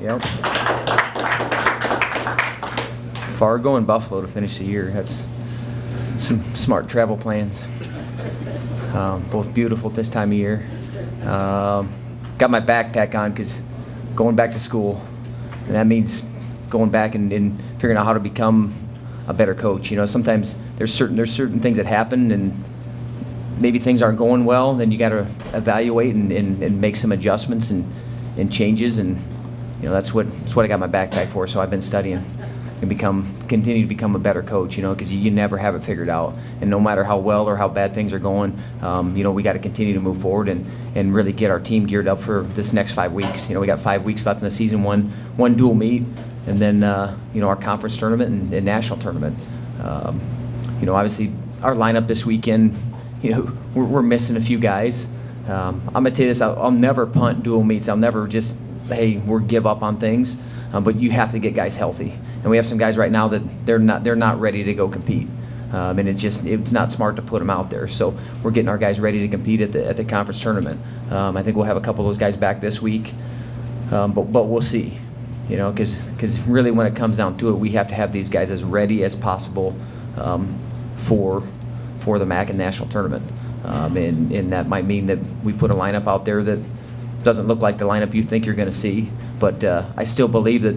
Yep. Fargo and Buffalo to finish the year. That's some smart travel plans. Um, both beautiful at this time of year. Um, got my backpack on because going back to school, and that means going back and, and figuring out how to become a better coach. You know, sometimes there's certain there's certain things that happen and maybe things aren't going well, then you got to evaluate and, and, and, make some adjustments and, and changes. And you know that's what that's what I got my backpack for. So I've been studying and become continue to become a better coach. You know, because you, you, never have it figured out. And no matter how well or how bad things are going, um, you know, we got to continue to move forward and and really get our team geared up for this next five weeks. You know, we got five weeks left in the season. One one dual meet, and then uh, you know our conference tournament and, and national tournament. Um, you know, obviously our lineup this weekend you know, we're, we're missing a few guys. Um, I'm gonna tell you this: I'll, I'll, never punt dual meets. I'll never just hey, we're give up on things. Um, but you have to get guys healthy, and we have some guys right now that they're not they're not ready to go compete. Um, and it's just it's not smart to put them out there. So we're getting our guys ready to compete at the at the conference tournament. Um, I think we'll have a couple of those guys back this week, um, but but we'll see. You know, because because really when it comes down to it, we have to have these guys as ready as possible um, for for the MAC and national tournament. Um, and, and that might mean that we put a lineup out there that doesn't look like the lineup you think you're going to see. But uh, I still believe that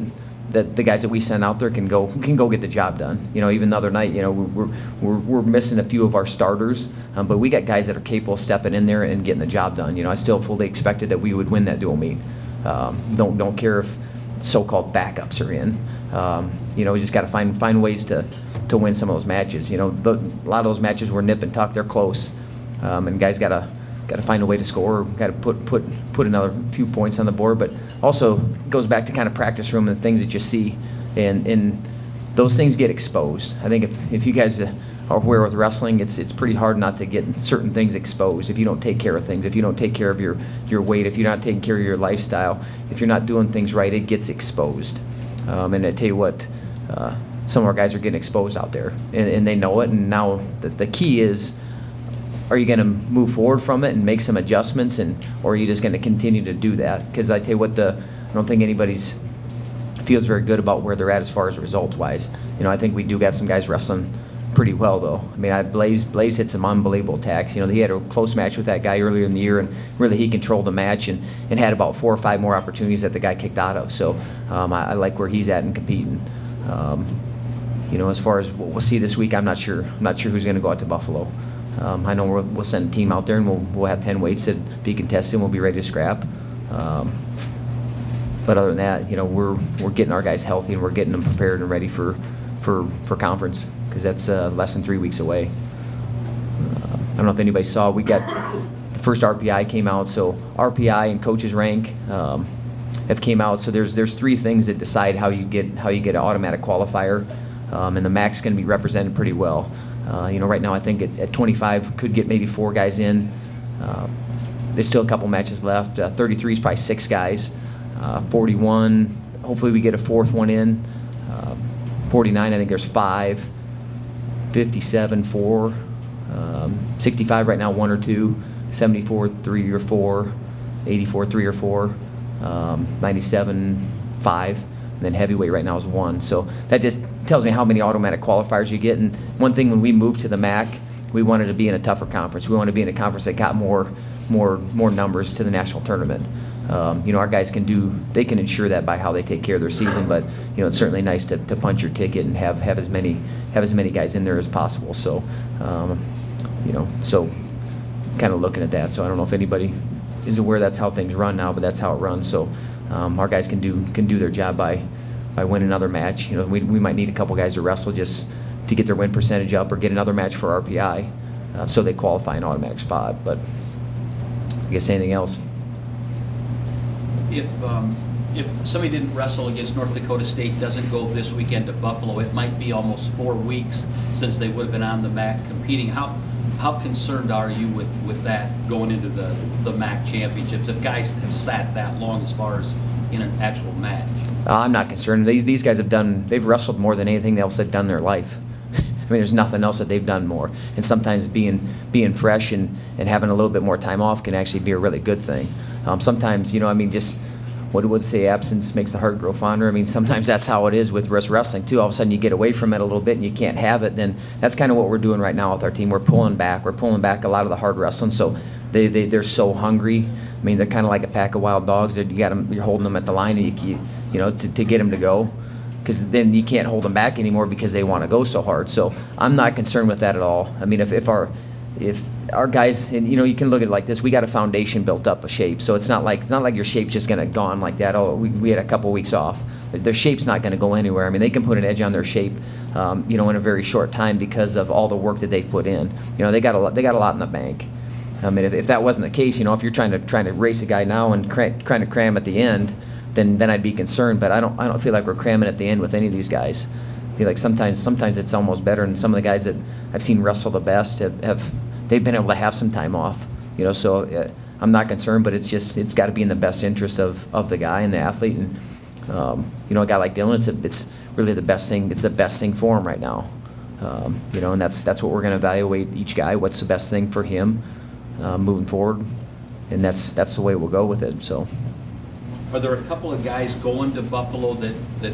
that the guys that we send out there can go can go get the job done. You know, even the other night, you know, we're we're, we're missing a few of our starters, um, but we got guys that are capable of stepping in there and getting the job done. You know, I still fully expected that we would win that dual meet. Um, don't don't care if so-called backups are in. Um, you know, we just got to find find ways to to win some of those matches. You know, the, a lot of those matches were nip and tuck. They're close, um, and guys got to got to find a way to score. Got to put put put another few points on the board. But also it goes back to kind of practice room and the things that you see, and and those things get exposed. I think if if you guys are aware with wrestling, it's it's pretty hard not to get certain things exposed if you don't take care of things. If you don't take care of your your weight, if you're not taking care of your lifestyle, if you're not doing things right, it gets exposed. Um, and I tell you what. Uh, some of our guys are getting exposed out there, and, and they know it. And now the, the key is, are you going to move forward from it and make some adjustments, and or are you just going to continue to do that? Because I tell you what, the I don't think anybody's feels very good about where they're at as far as results wise. You know, I think we do got some guys wrestling pretty well though. I mean, I, Blaze Blaze hit some unbelievable attacks. You know, he had a close match with that guy earlier in the year, and really he controlled the match and, and had about four or five more opportunities that the guy kicked out of. So um, I, I, like where he's at and competing. Um, you know, as far as what we'll see this week, I'm not sure. I'm not sure who's going to go out to Buffalo. Um, I know we'll, we'll, send a team out there and we'll, we'll have 10 weights that be contested and we'll be ready to scrap. Um, but other than that, you know, we're, we're getting our guys healthy and we're getting them prepared and ready for, for, for conference because that's uh, less than three weeks away. Uh, I don't know if anybody saw, we got the first RPI came out. So RPI and coaches rank um, have came out. So there's, there's three things that decide how you get, how you get an automatic qualifier um, and the MAC's going to be represented pretty well. Uh, you know, right now I think at, at, 25 could get maybe four guys in. Uh, there's still a couple matches left. Uh, 33 is probably six guys. Uh, 41, hopefully we get a fourth one in. Uh, 49, I think there's five. 57, four. Um, 65 right now, one or two. 74, three or four. 84, three or four. Um, 97, five. Then heavyweight right now is one. So that just tells me how many automatic qualifiers you get. And one thing when we moved to the MAC, we wanted to be in a tougher conference. We wanted to be in a conference that got more, more, more numbers to the national tournament. Um, you know, our guys can do, they can ensure that by how they take care of their season. But you know, it's certainly nice to, to punch your ticket and have, have as many have as many guys in there as possible. So, um, you know, so kind of looking at that. So I don't know if anybody is aware that's how things run now, but that's how it runs. So um, our guys can do can do their job by by winning another match. You know, we, we might need a couple guys to wrestle just to get their win percentage up or get another match for RPI, uh, so they qualify an automatic spot. But I guess anything else. If um, if somebody didn't wrestle against North Dakota State, doesn't go this weekend to Buffalo, it might be almost four weeks since they would have been on the mat competing. How how concerned are you with, with that going into the, the MAC championships? If guys have sat that long as far as in an actual match? Uh, I'm not concerned. These, these guys have done, they've wrestled more than anything else they've done in their life. I mean, there's nothing else that they've done more. And sometimes being being fresh and, and having a little bit more time off can actually be a really good thing. Um, sometimes, you know, I mean, just what would say absence makes the heart grow fonder. I mean, sometimes that's how it is with wrestling too. All of a sudden you get away from it a little bit and you can't have it. Then that's kind of what we're doing right now with our team. We're pulling back. We're pulling back a lot of the hard wrestling. So they, they they're so hungry. I mean, they're kind of like a pack of wild dogs. You got them. You're holding them at the line, and you keep, you know to, to get them to go. Because then you can't hold them back anymore because they want to go so hard. So I'm not concerned with that at all. I mean, if, if our if our guys, and you know, you can look at it like this. We got a foundation built up, a shape. So it's not like it's not like your shape's just gonna gone like that. Oh, we, we had a couple weeks off. Their shape's not gonna go anywhere. I mean, they can put an edge on their shape, um, you know, in a very short time because of all the work that they've put in. You know, they got a lot. They got a lot in the bank. I mean, if, if that wasn't the case, you know, if you're trying to trying to race a guy now and trying to cram at the end, then then I'd be concerned. But I don't I don't feel like we're cramming at the end with any of these guys. Like sometimes sometimes it's almost better. And some of the guys that I've seen wrestle the best have, have they've been able to have some time off. You know, so uh, I'm not concerned. But it's just it's got to be in the best interest of, of the guy and the athlete. And um, you know, a guy like Dylan, it's a, it's really the best thing. It's the best thing for him right now. Um, you know, and that's that's what we're going to evaluate each guy. What's the best thing for him uh, moving forward, and that's that's the way we'll go with it. So. Are there a couple of guys going to Buffalo that, that